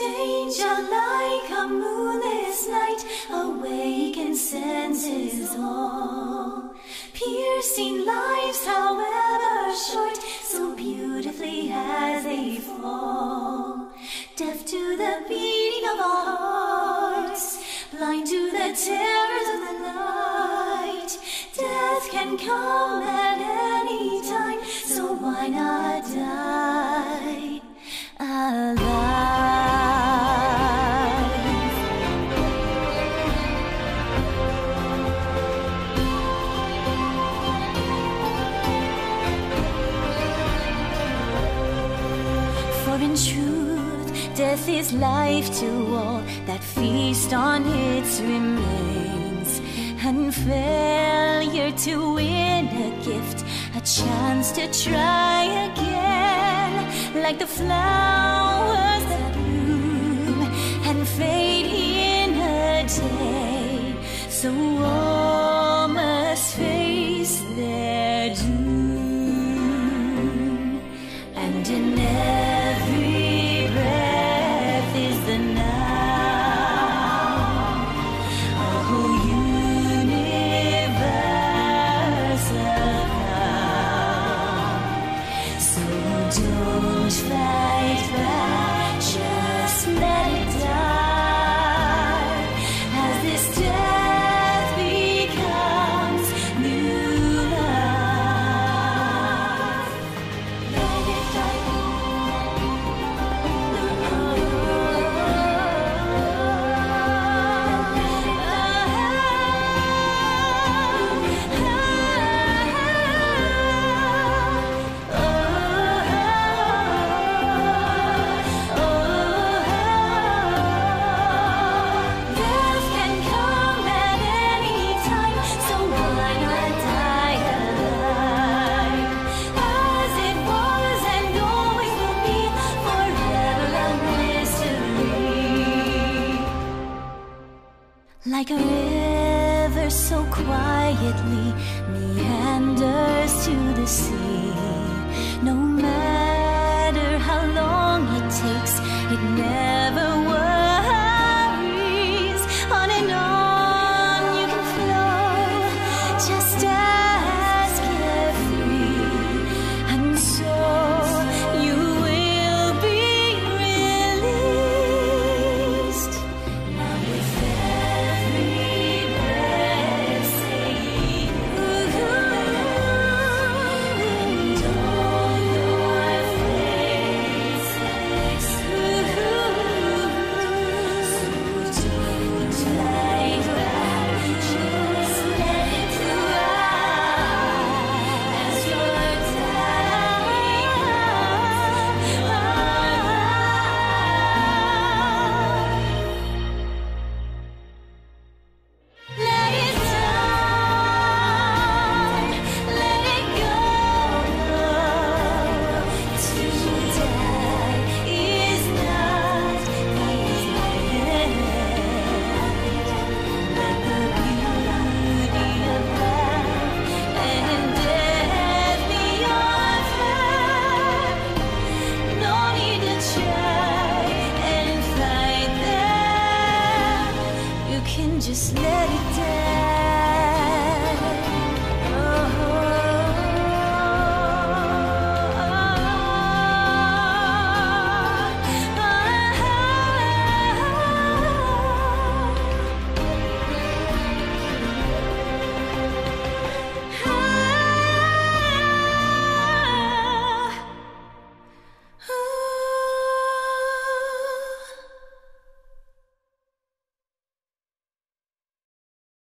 Danger like a moonless night awakens senses all. Piercing lives, however short, so beautifully as they fall. Deaf to the beating of our hearts, blind to the terrors of the night. Death can come at any death is life to all that feast on its remains. And failure to win a gift, a chance to try again. Like the flowers that bloom and fade in a day. So all must face their Like a river so quietly meanders to the sea. just let it down.